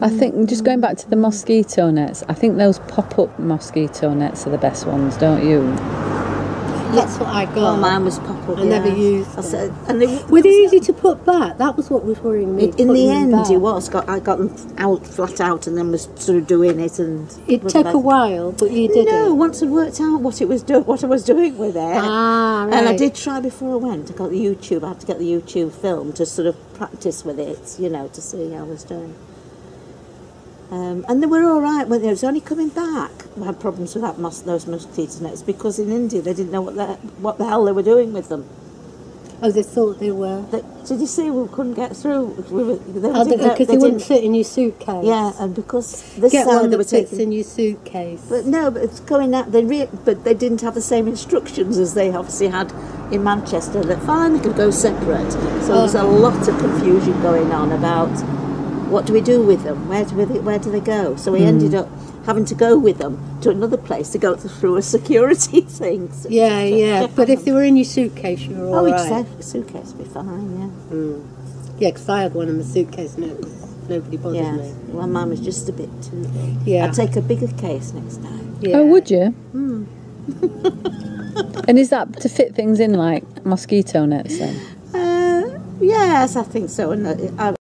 I think just going back to the mosquito nets. I think those pop-up mosquito nets are the best ones, don't you? That's what I got. Well, mine was pop up. I never used I them. said, and they, Were they easy to put back? That was what was worrying me. in, in the end, back. it was. Got I got them out flat out, and then was sort of doing it, and It took a while, but you did No, it. once I'd worked out what it was do- what I was doing with it, Ah, right. and I did try before I went. I got the YouTube. I had to get the YouTube film to sort of practice with it, you know, to see how I was doing. Um, and they were all right when it was only coming back. I had problems with that mos- those mosquito nets because in India they didn't know what the what the hell they were doing with them. Oh, they thought they were. They, did you see we couldn't get through? We were, they Oh, because get- they, wouldn't fit in your suitcase. Yeah, and because this Get side one they were taking in your suitcase. But no, but it's going out. They re- but they didn't have the same instructions as they obviously had in Manchester. That fine, they could go separate. So there was a lot of confusion going on about what do we do with them? Where do we, where do they go? So we Hmm. ended up having to go with them to another place to go through a security thing. So- yeah, yeah. But if they were in your suitcase, you were oh, all it's right. safe. Suitcase would be fine. Yeah. Yeah, because I had one in my suitcase and it nobody bothered Yeah. me. Well, mine was just a bit too big. Yeah. I'd take a bigger case next time. yeah. Oh, would you? and is that to fit things in like mosquito nets then? Uh, yes, I think so. And I,